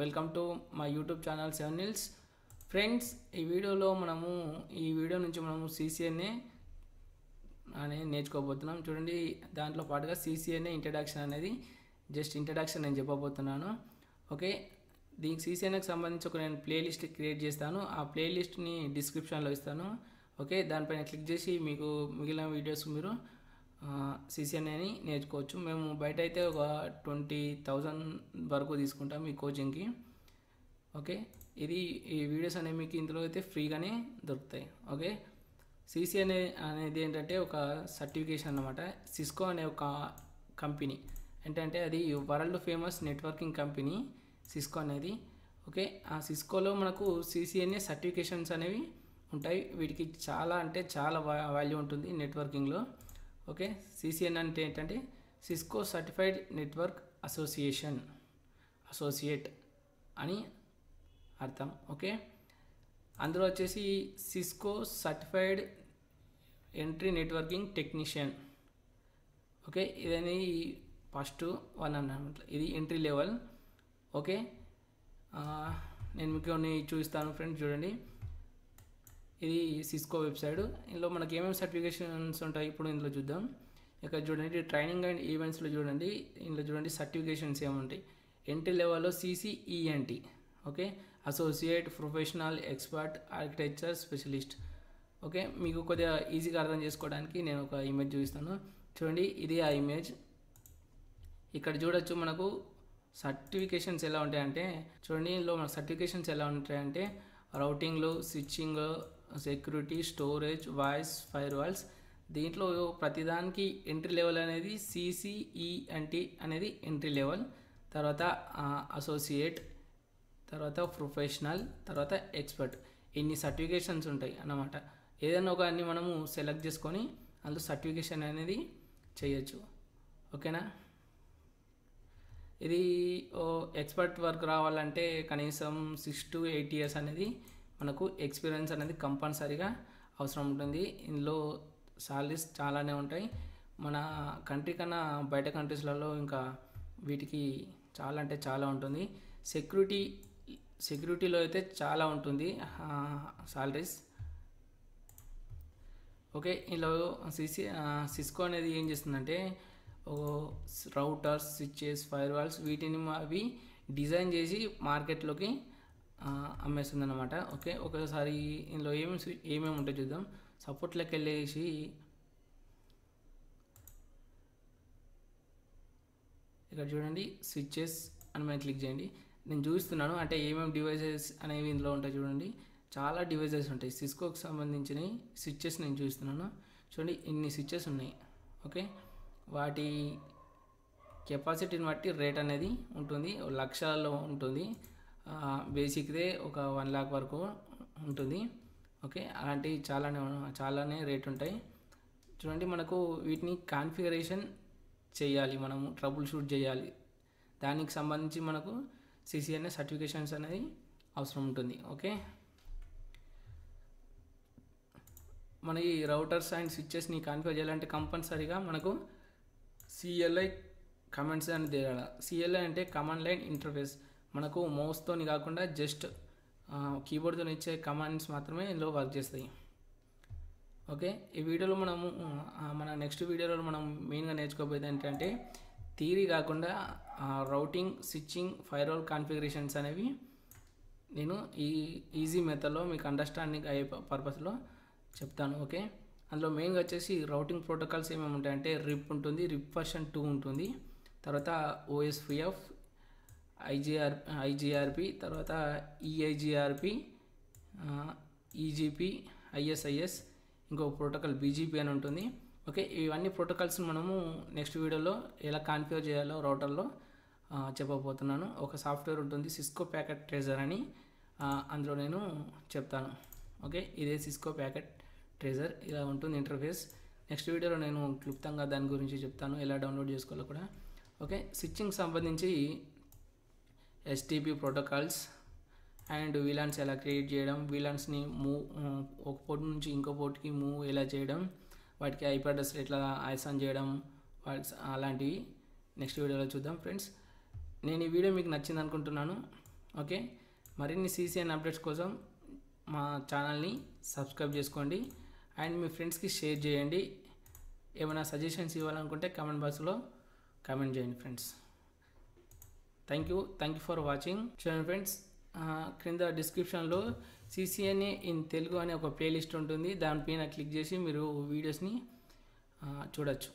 Welcome to మా YouTube channel seven nills. Friends ఈ వీడియోలో మనము ఈ వీడియో నుంచి మనము సీసీఎన్ఏ అనే నేర్చుకోబోతున్నాం. చూడండి దాంట్లో పాటుగా సీసీఎన్ఏ ఇంట్రడక్షన్ అనేది జస్ట్ ఇంట్రడక్షన్ నేను చెప్పబోతున్నాను. ఓకే దీనికి సీసీఎన్ఏకి సంబంధించి ఒక నేను ప్లేలిస్ట్ క్రియేట్ చేస్తాను. ఆ ప్లేలిస్ట్ని డిస్క్రిప్షన్లో ఇస్తాను. ఓకే దానిపైన క్లిక్ చేసి మీకు మిగిలిన వీడియోస్ మీరు సీసీఎన్ఏని నేర్చుకోవచ్చు. మేము బయట అయితే ఒక ట్వంటీ థౌజండ్ వరకు తీసుకుంటాం ఈ కోచింగ్కి. ఓకే? ఇది ఈ వీడియోస్ అనేవి మీకు ఇందులో అయితే ఫ్రీగానే దొరుకుతాయి. ఓకే? సీసీఎన్ఏ అనేది ఏంటంటే ఒక సర్టిఫికేషన్ అన్నమాట. సిస్కో అనే ఒక కంపెనీ. ఏంటంటే అది world famous networking company Cisco అనేది. ఓకే? ఆ సిస్కోలో మనకు సిసిఎన్ఏ సర్టిఫికేషన్స్ అనేవి ఉంటాయి. వీటికి చాలా అంటే చాలా వాల్యూ ఉంటుంది నెట్వర్కింగ్లో. ఓకే? సిసిఎన్ అంటే ఏంటంటే Cisco certified network association associate అని అర్థం ఓకే? అందులో వచ్చేసి Cisco certified entry networking technician okay? ఇదని ఫస్ట్ వన్ అనమాట. ఇది ఎంట్రీ లెవెల్ ఓకే? నేను మీకు కొన్ని చూపిస్తాను ఫ్రెండ్స్ చూడండి. ఇది సిస్కో వెబ్సైట్ ఇందులో మనకి ఏమేమి సర్టిఫికేషన్స్ ఉంటాయి? ఇప్పుడు ఇందులో చూద్దాం. ఇక్కడ చూడండి ట్రైనింగ్ అండ్ ఈవెంట్స్లో చూడండి. ఇందులో చూడండి సర్టిఫికేషన్స్ ఏముంటాయి? ఎంట్రీ లెవెల్లో CCENT okay associate professional expert architecture specialist okay మీకు కొద్దిగా ఈజీగా అర్థం చేసుకోవడానికి నేను ఒక ఇమేజ్ చూపిస్తాను. చూడండి ఇది ఆ ఇమేజ్ ఇక్కడ చూడొచ్చు మనకు సర్టిఫికేషన్స్ ఎలా ఉంటాయంటే చూడండి ఇందులో మన సర్టిఫికేషన్స్ ఎలా ఉంటాయంటే రౌటింగ్లు switching security storage voice firewalls దీంట్లో ప్రతిదానికి ఎంట్రీ లెవెల్ అనేది సిసిఈఎన్టీ e, అనేది ఎంట్రీ లెవెల్ తర్వాత అసోసియేట్ తర్వాత ప్రొఫెషనల్ తర్వాత ఎక్స్పర్ట్ ఇన్ని సర్టిఫికేషన్స్ ఉంటాయి అన్నమాట. ఏదైనా ఒక అన్ని మనము సెలెక్ట్ చేసుకొని అందులో సర్టిఫికేషన్ అనేది చేయొచ్చు. ఓకేనా? ఇది ఎక్స్పర్ట్ వర్క్ రావాలంటే కనీసం సిక్స్ టు ఎయిట్ ఇయర్స్ అనేది మనకు ఎక్స్పీరియన్స్ అనేది కంపల్సరీగా అవసరం ఉంటుంది. ఇందులో సాలరీస్ చాలానే ఉంటాయి. మన కంట్రీ కన్నా బయట కంట్రీస్లలో ఇంకా వీటికి చాలా అంటే చాలా ఉంటుంది. సెక్యూరిటీ సెక్యూరిటీలో అయితే చాలా ఉంటుంది. సాలరీస్ ఓకే ఇందులో సిసి సిస్కో అనేది ఏం చేస్తుందంటే రౌటర్స్ స్విచ్చెస్ ఫైర్ వాల్స్ వీటిని అవి డిజైన్ చేసి మార్కెట్లోకి అమ్మేస్తుంది అనమాట ఓకే ఒకసారి ఇందులో ఏమేమి ఏమేమి ఉంటాయి చూద్దాం. సపోర్ట్లోకి వెళ్ళేసి ఇక్కడ చూడండి స్విచ్చెస్ అని మనం క్లిక్ చేయండి. నేను చూస్తున్నాను అంటే ఏమేమి డివైజెస్ అనేవి ఇందులో ఉంటాయి చూడండి. చాలా డివైజెస్ ఉంటాయి. సిస్కోకి సంబంధించినవి స్విచ్చెస్ నేను చూస్తున్నాను చూడండి ఇన్ని స్విచ్చెస్ ఉన్నాయి. ఓకే వాటి కెపాసిటీని బట్టి రేట్ అనేది ఉంటుంది. లక్షల్లో ఉంటుంది. బేసిక్దే ఒక వన్ లాక్ వరకు ఉంటుంది. ఓకే అలాంటివి చాలానే చాలానే రేట్ ఉంటాయి. చూడండి మనకు వీటిని కాన్ఫిగరేషన్ చేయాలి మనము ట్రబుల్ షూట్ చేయాలి. దానికి సంబంధించి మనకు సిసిఎన్ఏ సర్టిఫికేషన్స్ అనేది అవసరం ఉంటుంది. ఓకే మన ఈ రౌటర్స్ అండ్ స్విచ్చెస్ని కాన్ఫిగర్ చేయాలంటే కంపల్సరీగా మనకు సిఎల్ఐ కమాండ్స్ అని తేడా సిఎల్ఐ అంటే కమాండ్ లైన్ ఇంటర్ఫేస్ మనకు మౌస్తోని కాకుండా జస్ట్ కీబోర్డ్తో ఇచ్చే కమాండ్స్ మాత్రమే ఇందులో వర్క్ చేస్తాయి. ఓకే ఈ వీడియోలో మనము మన నెక్స్ట్ వీడియోలో మనం మెయిన్గా నేర్చుకోబోయేది ఏంటంటే థీరీ కాకుండా రౌటింగ్ స్విచ్చింగ్ ఫైర్వాల్ కాన్ఫిగరేషన్స్ అనేవి నేను ఈ ఈజీ మెథడ్లో మీకు అండర్స్టాండింగ్ అయ్యే పర్పస్లో చెప్తాను. ఓకే అందులో మెయిన్గా వచ్చేసి రౌటింగ్ ప్రోటోకాల్స్ ఏమేమి ఉంటాయంటే రిప్ ఉంటుంది రిప్ వర్షన్ టూ ఉంటుంది తర్వాత ఓఎస్పిఎఫ్ ఐజీఆర్ ఐజీఆర్పి తర్వాత ఈఐజీఆర్పి ఈజీపీ ఐఎస్ఐఎస్ ఇంకో ప్రోటోకాల్ బీజీపీ అని ఉంటుంది. ఓకే ఇవన్నీ ప్రోటోకాల్స్ మనము నెక్స్ట్ వీడియోలో ఎలా కాన్ఫిగర్ చేయాలో రౌటర్లో చెప్పబోతున్నాను. ఒక సాఫ్ట్వేర్ ఉంటుంది సిస్కో ప్యాకెట్ ట్రేజర్ అని అందులో నేను చెప్తాను. ఓకే ఇదే సిస్కో ప్యాకెట్ ట్రేజర్ ఇలా ఉంటుంది ఇంటర్ఫేస్. నెక్స్ట్ వీడియోలో నేను క్లుప్తంగా దాని గురించి చెప్తాను ఎలా డౌన్లోడ్ చేసుకోవాలో కూడా. ఓకే స్విచ్చింగ్ సంబంధించి ఎస్టీపీ ప్రోటోకాల్స్ అండ్ వీలాన్స్ ఎలా క్రియేట్ చేయడం వీలాన్స్ని మూవ్ ఒక పోర్ట్ నుంచి ఇంకో పోర్ట్కి మూవ్ ఎలా చేయడం వాటికి ఐపీ అడ్రస్ ఎట్లా ఐసాన్ చేయడం అలాంటివి నెక్స్ట్ వీడియోలో చూద్దాం ఫ్రెండ్స్ నేను ఈ వీడియో మీకు నచ్చింది అనుకుంటున్నాను ఓకే మరిన్ని సీసీఎన్ అప్డేట్స్ కోసం మా ఛానల్ని సబ్స్క్రైబ్ చేసుకోండి అండ్ మీ ఫ్రెండ్స్కి షేర్ చేయండి. ఏమైనా సజెషన్స్ ఇవ్వాలనుకుంటే కామెంట్ బాక్స్లో కామెంట్ చేయండి friends thank you thank you for watching చూడండి ఫ్రెండ్స్ క్రింద డిస్క్రిప్షన్లో సిసిఎన్ఏ ఇన్ తెలుగు అనే ఒక ప్లేలిస్ట్ ఉంటుంది. దానిపైన క్లిక్ చేసి మీరు వీడియోస్ని చూడొచ్చు.